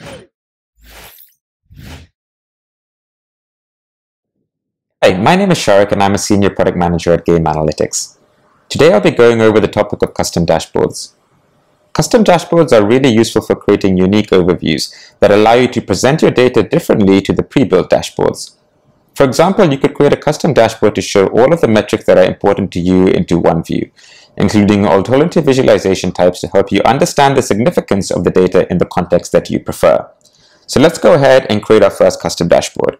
Hi, my name is Sharik and I'm a Senior Product Manager at GameAnalytics. Today I'll be going over the topic of custom dashboards. Custom dashboards are really useful for creating unique overviews that allow you to present your data differently to the pre-built dashboards. For example, you could create a custom dashboard to show all of the metrics that are important to you into one view, including alternative visualization types to help you understand the significance of the data in the context that you prefer. So let's go ahead and create our first custom dashboard.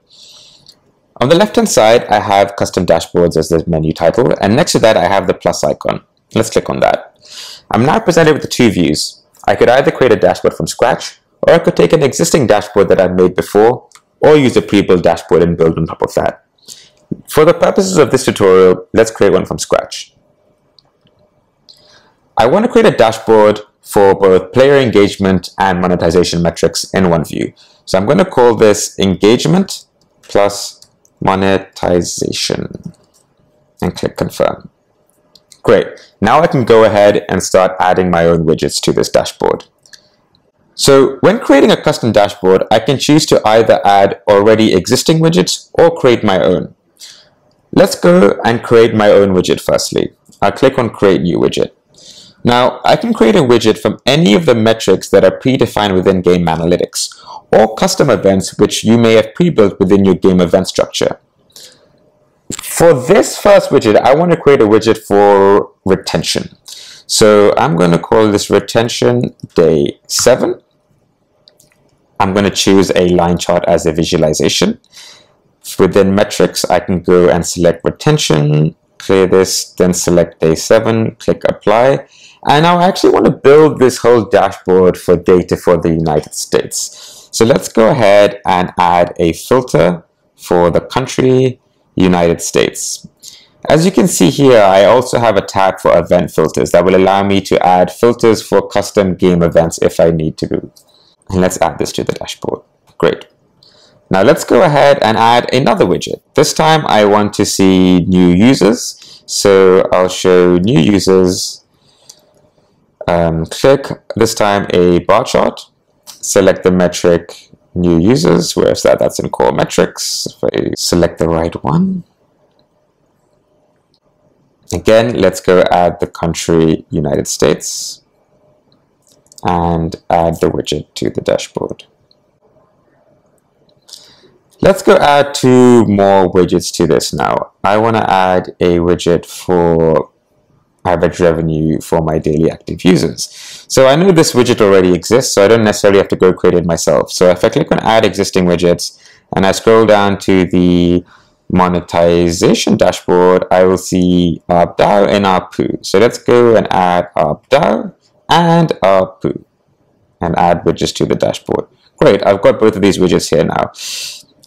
On the left hand side, I have custom dashboards as the menu title, and next to that, I have the plus icon. Let's click on that. I'm now presented with the two views. I could either create a dashboard from scratch, or I could take an existing dashboard that I've made before, or use a pre-built dashboard and build on top of that. For the purposes of this tutorial, let's create one from scratch. I want to create a dashboard for both player engagement and monetization metrics in one view. So I'm going to call this engagement plus monetization and click confirm. Great. Now I can go ahead and start adding my own widgets to this dashboard. So when creating a custom dashboard, I can choose to either add already existing widgets or create my own. Let's go and create my own widget firstly. I'll click on create new widget. Now I can create a widget from any of the metrics that are predefined within GameAnalytics or custom events which you may have pre-built within your game event structure. For this first widget, I want to create a widget for retention. So I'm going to call this retention day 7. I'm going to choose a line chart as a visualization. Within metrics, I can go and select retention, clear this, then select day 7, click apply. And now I actually want to build this whole dashboard for data for the United States. So let's go ahead and add a filter for the country United States. As you can see here, I also have a tab for event filters that will allow me to add filters for custom game events if I need to. And let's add this to the dashboard. Great. Now let's go ahead and add another widget. This time I want to see new users. So I'll show new users. Um, click this time a bar chart select the metric new users, where's that? That's in core metrics. If I select the right one. Again, let's go add the country United States and add the widget to the dashboard. Let's go add two more widgets to this now. I want to add a widget for average revenue for my daily active users. So I know this widget already exists, so I don't necessarily have to go create it myself. So if I click on add existing widgets and I scroll down to the monetization dashboard, I will see ARPDAU and ARPU. So let's go and add ARPDAU and ARPU and add widgets to the dashboard. Great, I've got both of these widgets here now.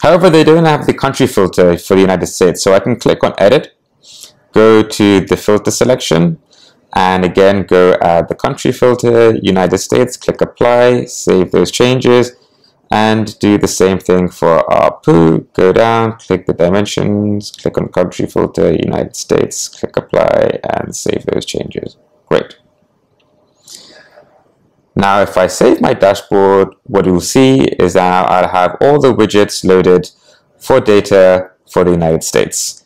However, they don't have the country filter for the United States, so I can click on edit go to the filter selection and again go add the country filter United States click apply save those changes and do the same thing for our poo. go down click the dimensions click on country filter United States click apply and save those changes great now if I save my dashboard what you'll see is that I'll have all the widgets loaded for data for the United States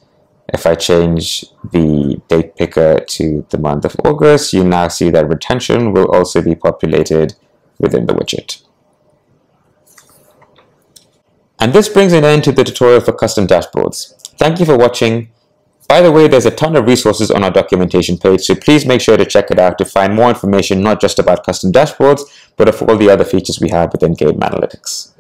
if I change the date picker to the month of August, you now see that retention will also be populated within the widget. And this brings an end to the tutorial for custom dashboards. Thank you for watching. By the way, there's a ton of resources on our documentation page, so please make sure to check it out to find more information not just about custom dashboards, but of all the other features we have within GameAnalytics.